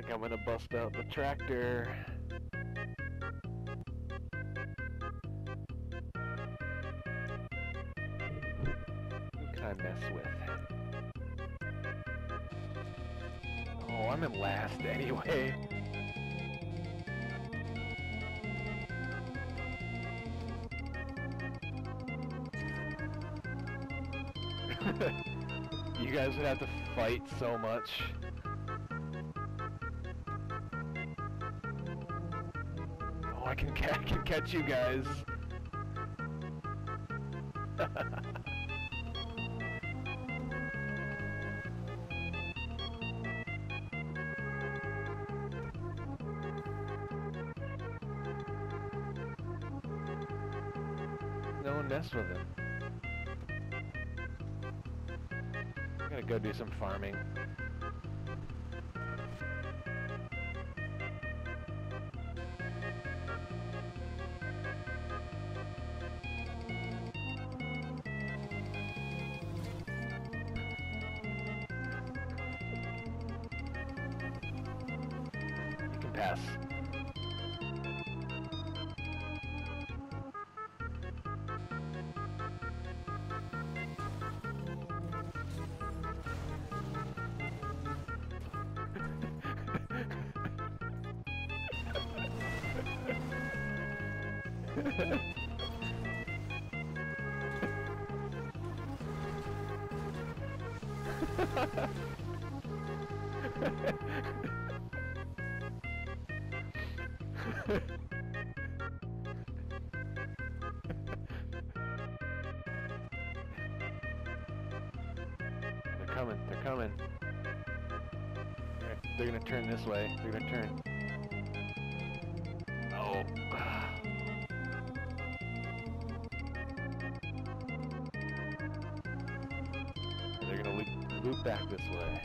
think I'm gonna bust out the tractor. Who can I mess with? Oh, I'm in last anyway. you guys would have to fight so much. I can, ca- I can catch you guys. no one messed with him. I'm gonna go do some farming. Pass. coming, they're coming. They're, gonna turn this way. They're gonna turn. Oh. They're gonna loop, loop back this way.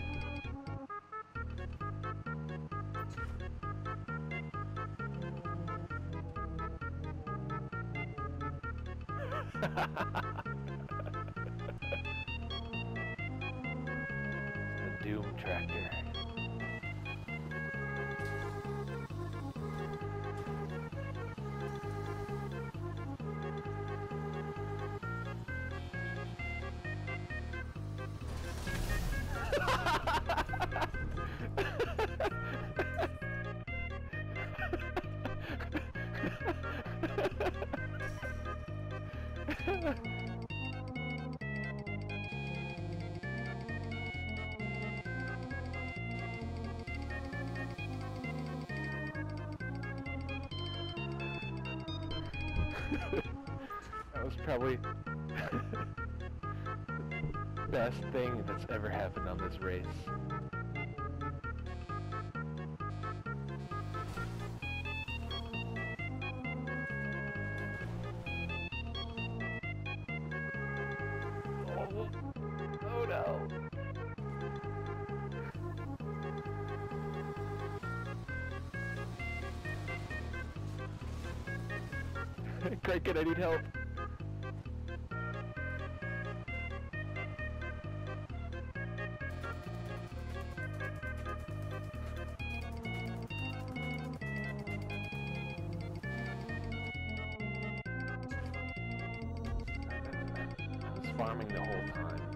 the Doom Tractor. that was probably the best thing that's ever happened on this race. Cricket, I need help. Farming the whole time.